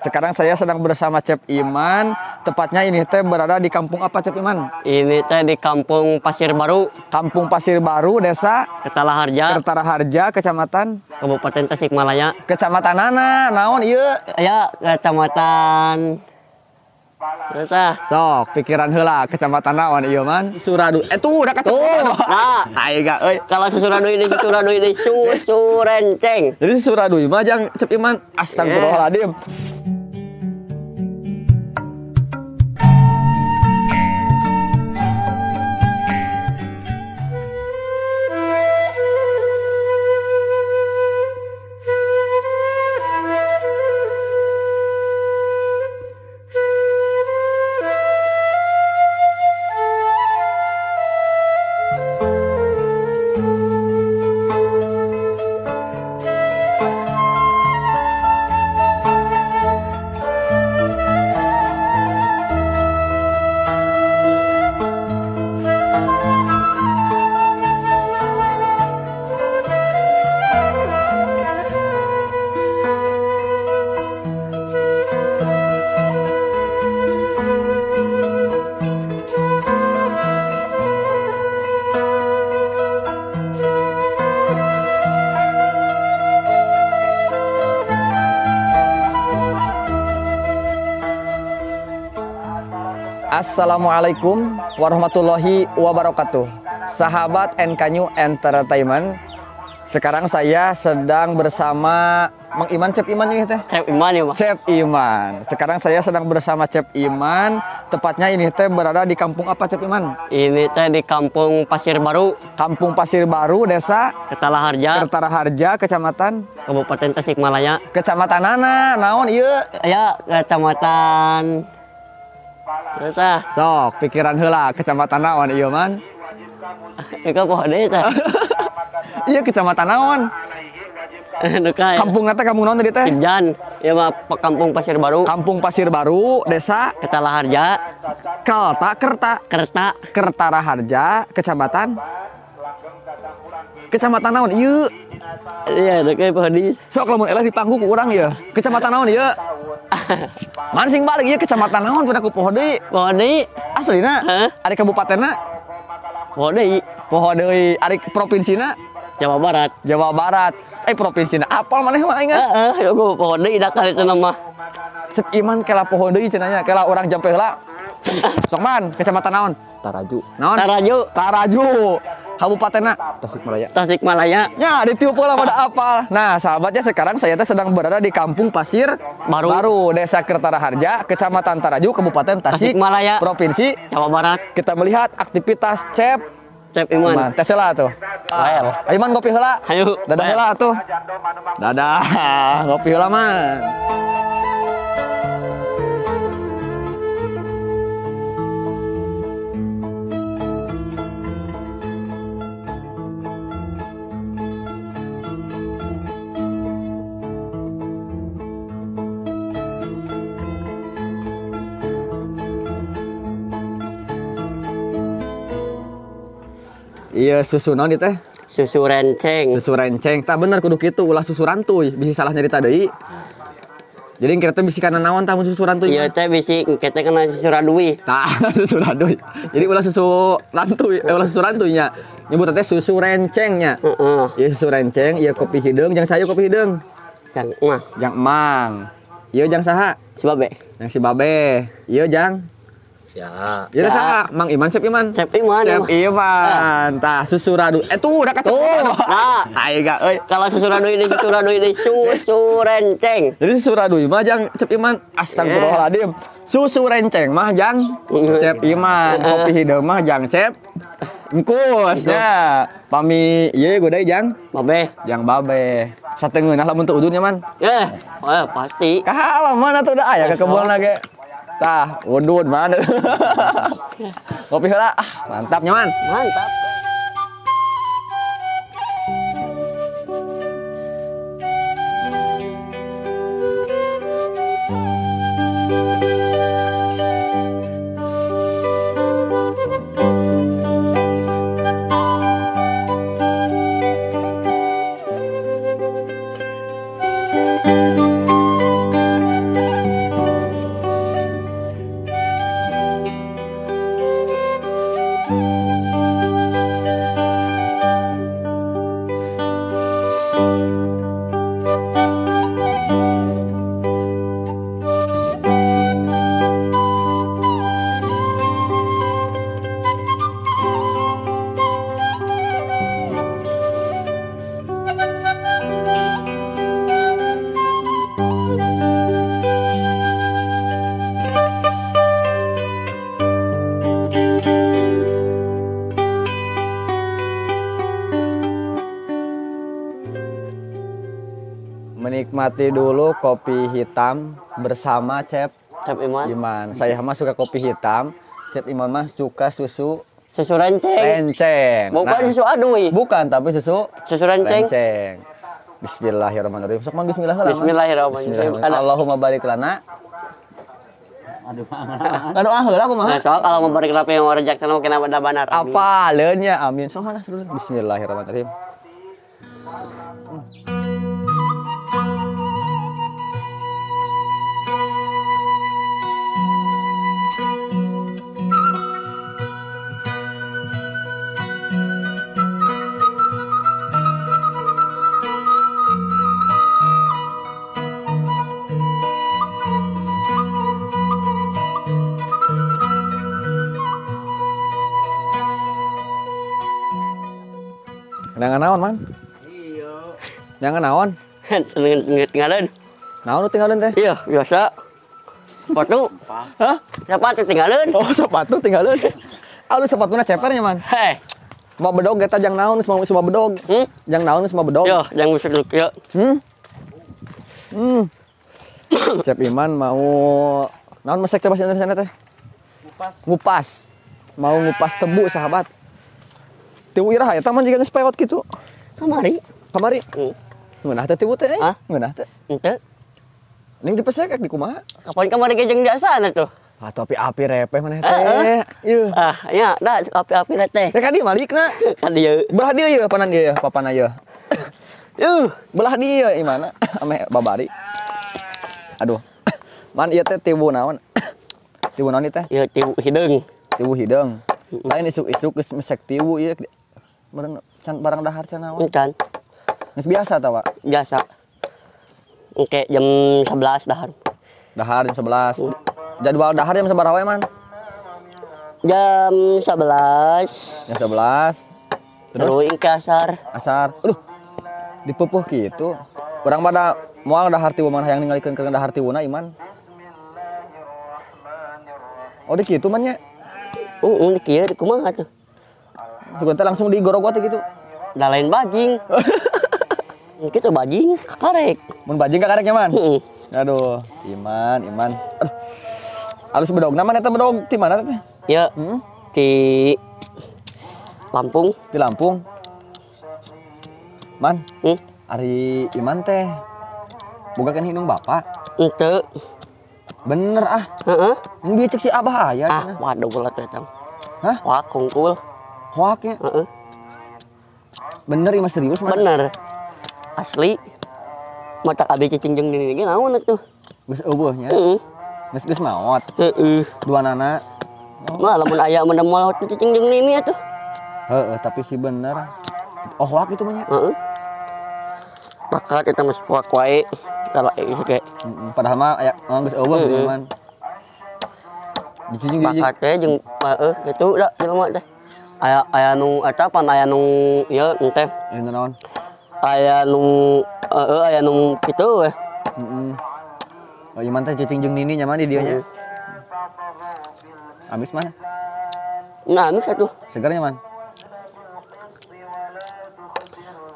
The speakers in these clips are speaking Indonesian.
Sekarang saya sedang bersama Cep Iman. Tepatnya ini teh berada di kampung apa Cep Iman? Ini teh di Kampung Pasir Baru, Kampung Pasir Baru, Desa Ketala Harja, Kertara Harja, Kecamatan Kabupaten Tasikmalaya. Kecamatan Nana, naon ieu? Ya, Kecamatan Eta. Sok, pikiran heula Kecamatan naon ieu man? Suradu. Eh tuh udah kata. Tuh, nah. Gak, euy. Kalau susuradu ini susuradu ini susu renceng. Jadi Suradu mah jang Cep Iman. Astagfirullahaladzim. Assalamualaikum warahmatullahi wabarakatuh. Sahabat NK New Entertainment. Sekarang saya sedang bersama Mang Iman Cep Iman ini teh. Cep Iman ya, Mas. Cep Iman. Sekarang saya sedang bersama Cep Iman. Tepatnya ini teh berada di kampung apa Cep Iman? Ini teh di Kampung Pasir Baru, Kampung Pasir Baru, Desa Ketala Harja, Kertara Harja, Kecamatan Kabupaten Tasikmalaya. Kecamatan Nana, naon ieu? Ya, Kecamatan Eta. Sok, pikiran heula Kecamatan naon ieu man? Ika pohon eta. Iya Kecamatan naon? Nuka. Kampung teh kampung naon tadi teh? Kinjan. Ya mah Kampung Pasir Baru, Kampung Pasir Baru, Desa Ketala Harja, Kalta Kerta Kerta. Kertara Harja, Kecamatan Kecamatan naon ieu? Iya, nuka pohon di. Sok lamun elah dipanggu ku urang ieu. Kecamatan naon ieu? Mancing balik ieu kecamatan naon pada ku poho deui. Pohon di. Aslina? Hah? Ari kabupatenna Pohon di. Ari provinsina Jawa Barat. Jawa Barat. Eh provinsina apal maneh mah ingat. Heeh, yo pohon di dak kali cenah mah. Iman kela poho deui cenah nya. Kela urang jampe heula. Sok man, kecamatan naon? Taraju. Naon? Taraju, Taraju. Kabupatenna Tasikmalaya. Tasikmalaya. Ya, ditiup lah pada apal. Nah, sahabatnya sekarang saya teh sedang berada di Kampung Pasir Baru. Desa Kertara Harja, Kecamatan Taraju, Kabupaten Tasik, Tasikmalaya. Provinsi. Jawa Barat. Kita melihat aktivitas Cep Cep Iman. Iman. Tes heula tuh. Ayo. Ah, Iman ngopi heula. Ayo. Dadah heula tuh. Dadah. Ngopi heula man. Iya susu naon ieu teh? Susu renceng. Susu renceng. Tak bener kudu kitu ulah susu rantuy. Bisa salah nyarita deui. Jadi kita bisa kana naon tamu susu rantuy. Iya teh bisi kita kena susu radui. Tah, susu rantuy. Jadi ulah susu rantuy, eh, ulah susu rantuy nya. Nyebut teh susu rencengnya. Iya susu renceng, iya kopi hidung, jang saya kopi hidung. Kan mah Jang emang. Iya jang saha? si babe. Jang si babe. Iya jang. Siap. Iya saha? Mang Iman, Sep Iman. Cep Iman. Cep. Iman. Tah, susu radu. Eh tuh udah kata. Tuh, nah. Ayo gak, euy. Kalau susu radui ini susu radui ini susu renceng. Jadi susu radu mah jang Cep Iman. Astagfirullahaladzim. Susu renceng mah jang Cep Iman. Kopi hidung mah jang Cep. Engkus ya. Pami ieu gue jang Babe. jang babe. Satengeunah lamun teu udunnya man. Eh, oh, pasti. Kalah mana tuh udah aya ke kebun lagi. Tah, udun mana. Kopi heula. Ah, mantap nyaman. Mantap. Nikmati dulu kopi hitam bersama Cep Cep Iman. Iman. Saya mah suka kopi hitam, Cep Iman mah suka susu Susu renceng. renceng. Bukan Nah, susu aduy. bukan tapi susu Susu renceng. renceng. Bismillahirrahmanirrahim. Sok man bismillah Man. Bismillahirrahmanirrahim. Allahumma barik lana. Aduh, aduh ah heula Nah, kumaha? soal kalau memberi kenapa yang mau reject mungkin ada banar. Amin. Apa leunnya? Amin. Sok mana. Bismillahirrahmanirrahim. Jangan naon, Man? Iya. Jangan naon. Tinggalin. Naon nu tinggalin teh? Iya, biasa. Sepatu. Hah? Sepatu tinggalin. Oh, sepatu tinggalin. Ah, lu sepatuna cepernya, Man. Hei. Mau bedog eta jang naon semua semua bedog. Hmm? Jang naon semua bedog. Yo, yang bisa duduk yo. Hmm? Hmm. Cep Iman mau naon mesek teh bahasa Indonesia teh? Ngupas. Ngupas. Mau ngupas tebu sahabat. Tiwu irah eta mah jiga geus peot kitu. Kamari. Kamari. Hmm. Ngeunah teh tiwu teh. Hah? Ngeunah teh. Ente. Ning dipesek di kumaha? Kapan kamari gejeng biasa na tuh? Ah, tapi api repeh Heeh. teh. Ieu. Ah, ya, dah api-api na teh. Rek di malikna. Kan dia. Belah dia ya panan dia ya, papana ya. Yuh, belah dia imana? Ame babari. Aduh. Man ieu teh tiwu naon? Tiwu naon ieu teh? Ya tiwu hideung. Tiwu hideung. Lain isuk-isuk geus mesek tiwu ieu. Barang barang dahar can naon? Encan. Geus biasa tah, Pak. Biasa. Oke, jam 11 dahan. Dahar jam 11. Jadwal dahar jam sabaraha we, Man? Jam 11. Jam 11. Terus Terus ke asar. asar. Aduh. Dipupuh gitu. Urang pada moal dahar tiwu mana yang ningalikeun ke dahar tiwuna iman. Oh, di kitu man nya. Uh, uh, di kieu kumaha tuh. Sugan teh langsung digorog teh gitu. Da lain bajing. Kita bajing karek. Mun bajing ka kareknya man. Aduh, iman, iman. Aduh. Alus bedog nama eta bedog di mana teh? Ya, Hmm? di Lampung. Di Lampung. Man, Hmm. Ari Iman teh boga kan hidung bapak. Ente. Bener ah. Heeh. Yang dia cek si Abah aya. Ah, waduh belat datang. Hah? Wah, kungkul. Hoak ya. Heeh. Bener Iman serius man. Bener. Asli. Mata abi cicing jeung ini ge naon atuh? Geus eueuhnya. Heeh. Geus geus maot. Heeh. Dua nana. Mah lamun aya mendemol cicing jeung ini atuh. Heeh, tapi si bener. Oh, hoak itu mah nya. Heeh. Bakat eta mah kuat wae. Kalau ieu ge Mm-mm, Padahal mah aya oh, geus eueuh Heeh. man. Dijing dijing. bakat teh jeung heeh kitu da jelema teh. Aya aya nu eta pan aya nu ieu teh. Ini naon? Aya nu heeh aya nu kitu we. Heeh. Oh, Iman teh cicing jeung Nini nyaman di dieu nya. Abis mana? Nah, nu satu Segernya man.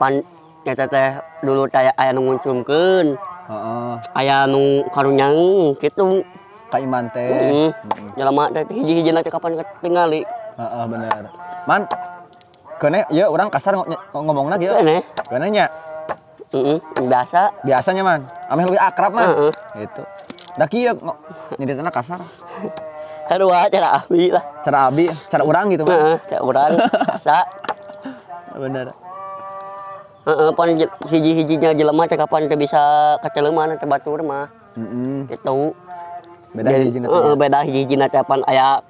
pan eta teh dulu teh aya nu nguncungkeun. Heeh. Aya nu karunyang kitu. Ka Iman teh. Heeh. Jelema teh hiji-hiji teh kapan tingali. Heeh, bener. Man. Kene ieu urang kasar ngo- ny- ngomongna gitu. Keneh. Kene nya Heeh, biasa. biasanya man. Ame lebih akrab man. Heeh. Gitu. Da kieu nyeditana kasar. Aduh, cara abi lah. Cara abi, cara urang gitu man. Heeh, cek urang biasa. Bener. Heeh, pan hiji-hijinya jelema teh kapan teh bisa kaceleuman teh batur mah. Heeh. Gitu. Beda Jadi, hiji na heeh, beda hiji-hijina teh pan aya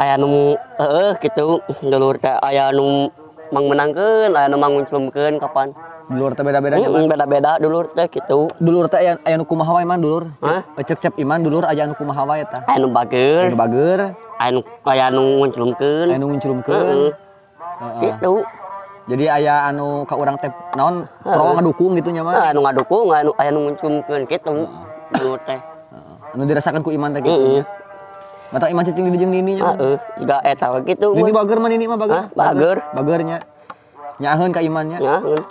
aya nu heeh gitu. Dulur teh aya nu mang menangkeun aya nu mang ngunclumkeun kapan? Dulur teh beda-beda. Heeh, beda-beda dulur teh gitu. Dulur teh aya aya nu kumaha wae man dulur. Cek cek iman dulur aya nu kumaha wae tah. aya nu bager. Anu bager, aya nu aya nu ngunclumkeun. Aya nu. Heeh. gitu. Jadi aya anu ka urang teh naon? Pro ngadukung gitu nya mah. aya nu ngadukung aya nu aya nu ngunclumkeun gitu. Dulur teh. Anu dirasakan ku iman teh gitu. Mata iman cicing di jeung nini nya. heeh juga eta we gitu Nini bager mah nini mah bager. Hah? Bager. Bagernya. Nyaheun ka imannya. ya heeh.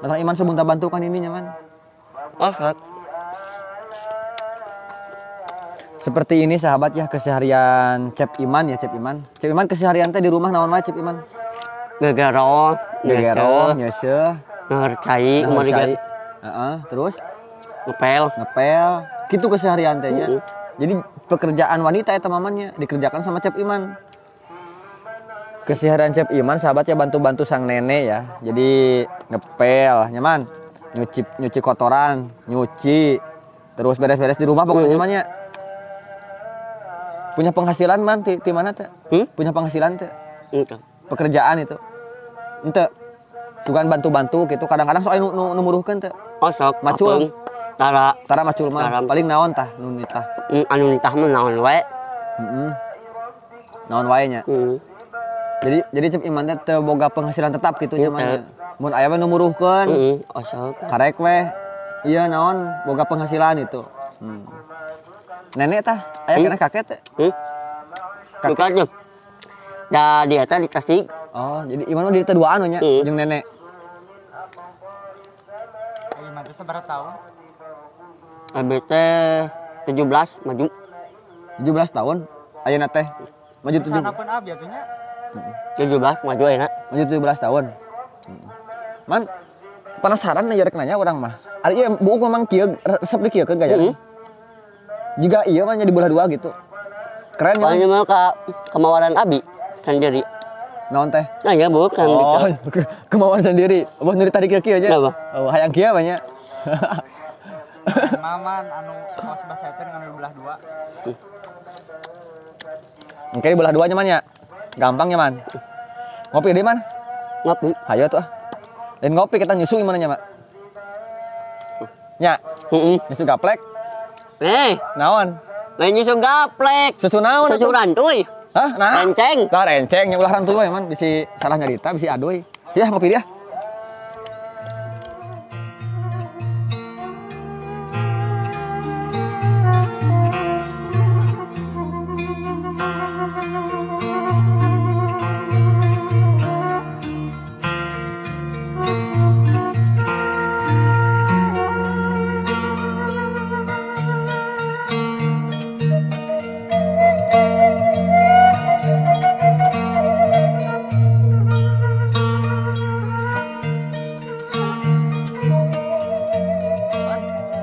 Mata iman sebunta bantu kan nya man. Oh, sok. Seperti ini sahabat ya keseharian Cep Iman ya Cep Iman. Cep Iman keseharian teh di rumah naon wae Cep Iman? Gegero, Gegero, nyese, ngercai, nahur kemarin cai. Heeh, terus ngepel. ngepel. Gitu keseharian teh nya. Mm-mm. Jadi pekerjaan wanita ya teman-temannya dikerjakan sama Cep Iman. Keseharian Cep Iman sahabat ya bantu-bantu sang nenek ya. Jadi ngepel, nyaman. Nyuci nyuci kotoran, nyuci. Terus beres-beres di rumah pokoknya nyamannya. Punya penghasilan man di, di mana teh? Hmm? Punya penghasilan teh? Pekerjaan itu. Ente. Sugan bantu-bantu gitu. Kadang-kadang soal nu, nu, numuruhkeun teh. Oh, sok. Macul. Tara, Tara macul mah paling naon tah nu nitah. mm, anu entah mah naon wae. Heeh. Naon wae nya. Hmm. Jadi jadi cep iman teh teu boga penghasilan tetap gitu nya mah. Mun aya mah numuruhkeun. Heeh, oh, sok. Karek weh. Iya naon boga penghasilan itu. Hmm. Nenek tah aya Hmm. kena kakek teh. Hmm? Bukan tuh. Da dia teh dikasih Oh, jadi iman mah di teu duaan nya Hmm. jeung nenek. Iman teh seberapa tahun? ABT 17 maju. 17 tahun ayeuna teh maju tujuh pun abi atunya. 17 maju enak. maju 17 tahun. Hmm. Man penasaran nih rek nanya orang mah. Ari ieu buuk memang kieu resep di kieu kan gaya. Heeh. Jika iya mah nya di belah dua gitu. Keren ya. Paling mah ka kemawaran abi sendiri. Naon teh? Nah ya bukan Oh, gitu. ke- kemauan sendiri. Abah nyeri tadi kieu kieu aja. Kenapa? Oh, hayang kieu banyak. Maman anu kos itu anu belah dua. Oke, di belah dua nya man ya. Gampang ya man. Ngopi di man? Ngopi. Hayo tuh. ah. Dan ngopi kita nyusu gimana nya, Mak? Nya, Heeh. nyusu gaplek. Eh, Naon? lainnya so gaplek. Susu naon? atuh? Susuran tuh. Hah? Nah. Renceng. Lah renceng yang ulah rantu we man bisi salah nyarita bisi adoy. Ya ngopi dia.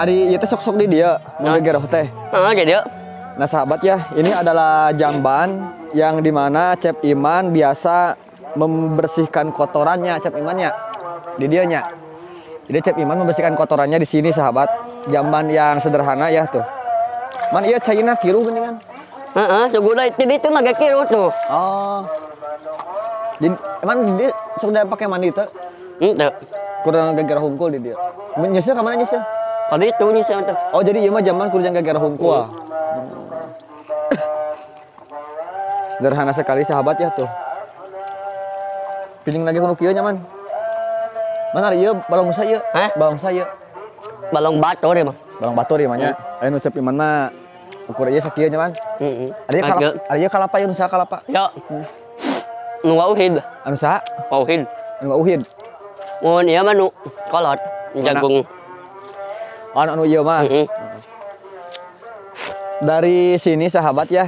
Ari ieu teh sok-sok di dia, mau gegerah teh. Ah, jadi Nah sahabat ya, ini adalah jamban yang di mana Cep Iman biasa membersihkan kotorannya Cep Imannya di dianya. Jadi Cep Iman membersihkan kotorannya di sini sahabat. Jamban yang sederhana ya tuh. Man iya China kiru geuningan. Heeh, segula itu itu mah kira tuh. Oh. Jadi emang di dia sok da pakai mandi teh. Ente. Kurang gegara hungkul di dia. Nyesel ka mana nyesel? Kalau itu nih saya tuh. Oh jadi iya mah zaman kurang gegara hungkul. Sederhana sekali sahabat ya tuh. Pining lagi kuno kieu nyaman. Mana ieu balong saya? Hah? Balong saya. Balong batu deh mah. Balong batur ya mah nya. Aya nu cep iman mah ukur ieu sakieu nyaman. Heeh. Ada ieu kalapa, ada ieu kalapa ieu nu saha kalapa? Ya. Nu wauhid. Anu saha? Wauhid. Anu wauhid. Mun ieu mah nu kolot. Jagung. Oh, anu ieu mah. Dari sini sahabat ya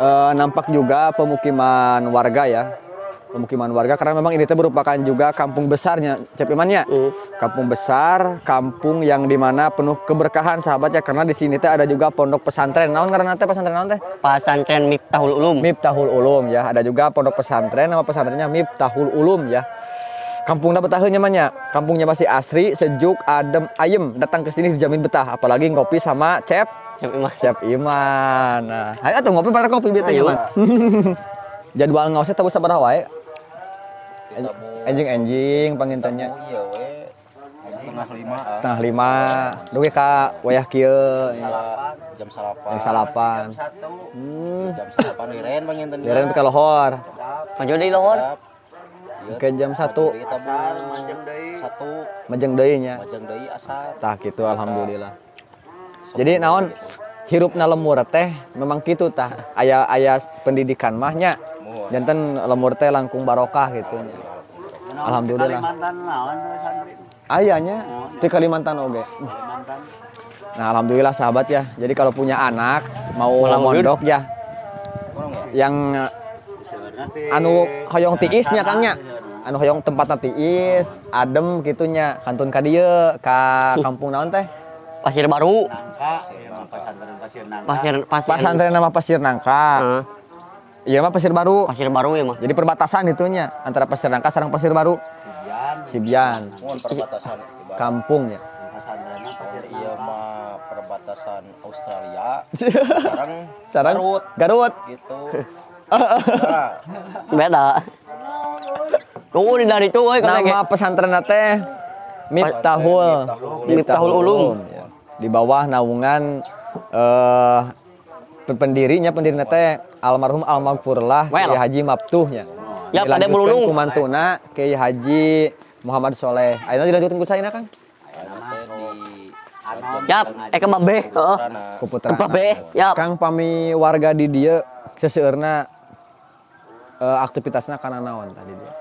eh, nampak juga pemukiman warga ya. Pemukiman warga karena memang ini merupakan juga kampung besarnya Cep Iman ya. Hmm. Kampung besar, kampung yang di mana penuh keberkahan sahabat ya karena di sini teh ada juga pondok pesantren. Naon ngaranna teh pesantren naon teh? Pasantren Miftahul Ulum. Miftahul Ulum ya. Ada juga pondok pesantren nama pesantrennya Miftahul Ulum ya. Kampungnya betah nyamannya. Kampungnya masih asri, sejuk, adem, ayem. Datang ke sini dijamin betah. Apalagi ngopi sama Cep Siapa mah? Chef Iman. Nah, ayo tuh ngopi pada kopi Ayo. Iman. Jadwal ngaosnya tahu sabaraha wae. Enjing-enjing pangintennya Oh iya we. Setengah lima ah. setengah lima. Duwe ka wayah kieu. Salapan, jam salapan. Jam salapan. Jam satu. Hmm. Jam salapan liren bang enten. Liren ka lohor. Maju deui lohor. Ke jam satu majeng deui. Satu majeng deui nya. majeng deui asar. Tah gitu alhamdulillah. Jadi naon hirupna lemur teh memang gitu tah. Aya aya pendidikan mahnya. Janten lemur teh langkung barokah gitu nya. Alhamdulillah. Ayahnya di Kalimantan oge. Kalimantan. Nah, alhamdulillah sahabat ya. Jadi kalau punya anak mau mondok ya ya? yang anu hoyong tiisnya sana, kangnya. Anu hoyong tempatna tiis, adem gitunya. Kantun ka dieu ka kampung naon teh? Pasir Baru. Ya pesantren pasir nangka. Pasir nama Pasir Nangka. Heeh. Iya mah Pasir Baru. Pasir Baru ya mah. Jadi perbatasan itunya antara Pasir Nangka sareng Pasir Baru. Sibian, Sibian, perbatasan kampungnya. pesantrennya pasir Iya mah perbatasan Australia. Sekarang Sarang Garut Garut. gitu. Beda. Tunggu di dari itu euy kalau Nama pesantren teh Miftahul Miftahul Ulum. ya. Di bawah naungan eh pendirinya pendirinya teh almarhum almarhumlah Well. Kiai Haji Maptuhnya. Ya, pada Bulunung. kumantuna Kiai Haji Muhammad Soleh. Ayeuna dilanjutkeun ku saina Kang? Yap, eh ke Babe. Heeh. Sana. Ku putra. Ke Babe. Yap. Kang pami warga di dieu seseueurna eh, aktivitasna kana naon tadi dia?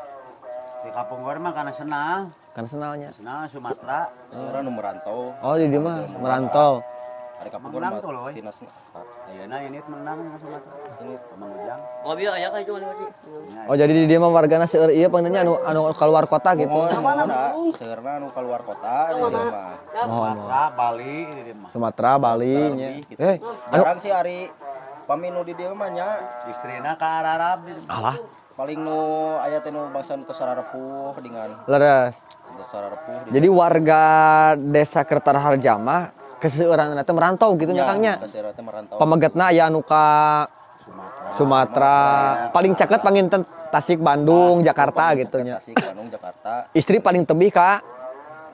Di kampung gue mah karena senal, Kan senalnya. senal Sumatera. Sekarang nu merantau. Oh, di dia mah merantau. Hari kapan Menang tuh loh, we. Tinas Ayeuna ini menang ke Sumatera. Ini Mang Ujang. Oh bieu aya ka cuma Oh, jadi di dia mah wargana seueur ieu panggilnya anu anu keluar kota gitu. Mohon mohon seurna nu keluar kota di mah. Sumatera, Bali, mah. Sumatera, Bali nya. Gitu. Eh, Jarang sih hari paminu di dieu mah nya. Istrina ke Arab. alah, Paling nu aya teh nu bangsa nu sararepuh dengan leres. sararepuh di Jadi warga desa Kertar Harjamah keseueuran teh merantau gitu nya Kangnya. Teh merantau. Pamegetna aya anu ka Sumatera. Paling caket panginten Tasik, Bandung, Jakarta gitu nya. Tasik, Bandung, Jakarta. Istri paling tebih ka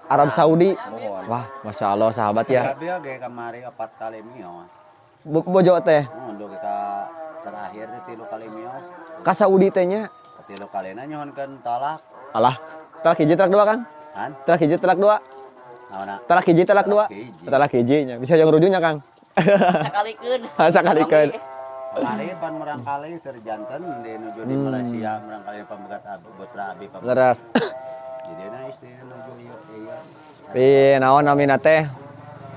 Arab Saudi. Mohon. Wah, masya Allah sahabat ya. Ya kemari empat kali mio. Bo- Bojo teh, Oh, untuk kita terakhir di tilu kali mio. ka Saudi teh nya. Tilu kali na nyohonkeun talak. Alah, telak hiji telak dua Kang. Kan? Telak hiji telak dua. Naona. Telak hiji telak dua. Telak hiji nya. Bisa yang rujuknya Kang. Sakalikeun. Sakalikeun. Kemarin pan merang kali terjantan di nuju di Malaysia merang kali pembegat abi putra abi pembegat. Leres. Jadi na istri nuju iya iya. Pi naon namina teh.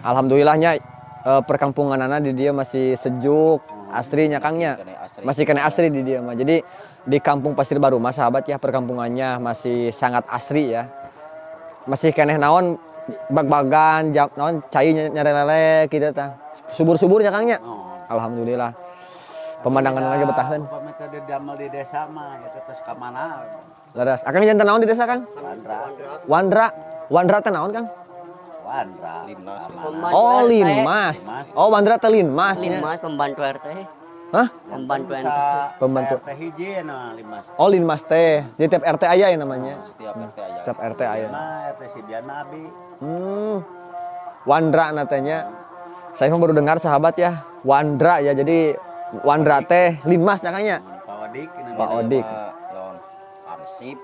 Alhamdulillahnya eh, perkampungan anak di dia masih sejuk, asrinya Kangnya. Masih kena asri di dia mah. Jadi di kampung Pasir Baru mah sahabat ya perkampungannya masih sangat asri ya. Masih keneh naon bag-bagan, jam naon cai nyarelele gitu tah. Subur-suburnya Kangnya. Oh. Alhamdulillah. Pemandangan lagi betahan. Pamit di damel di desa mah itu terus ka mana? Leres. Akang jantan naon di desa Kang? Wandra. Wandra. Wandra teh naon Kang? Wandra. Linmas. Pembantu Oh, RT. Linmas. Oh, Wandra teh Linmas. Linmas pembantu RT. Hah? Pembantu RT. Pembantu. RT hiji na limas. Oh, Linmas teh. Di tiap RT aya ya namanya. Setiap RT aya. Setiap RT aya. Nah, RT Sibian abi. Hmm. Wandra natanya. Saya baru dengar sahabat ya. Wandra ya. Jadi Wandra teh Linmas nyakanya. Pak Odik Pak Odik.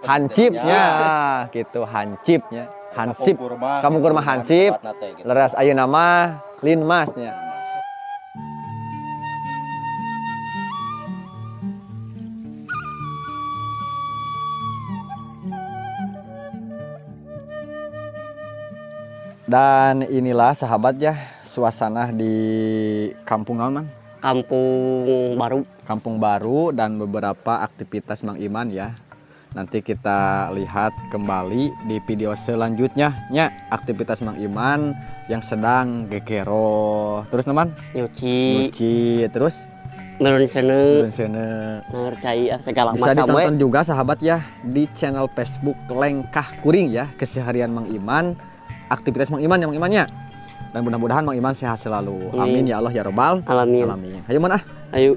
Hancipnya gitu, hancipnya. Hansip. Kamu kurma hansip. gitu. Leras ayeuna nama Linmasnya. Dan inilah sahabat ya suasana di kampung naon, Mang? Kampung Baru. Kampung Baru dan beberapa aktivitas Mang Iman ya. Nanti kita lihat kembali di video selanjutnya nya aktivitas Mang Iman yang sedang gekero. Terus teman, Nyuci. nyuci terus Nurun sana. turun sana. Ngercai ah, segala Bisa macam we. ditonton juga sahabat ya di channel Facebook Lengkah Kuring ya keseharian Mang Iman, aktivitas Mang Iman yang Mang Imannya. Dan mudah-mudahan Mang Iman sehat selalu. Amin ya Allah ya Robbal Alamin. Alamin. Ayo man ah. Ayo.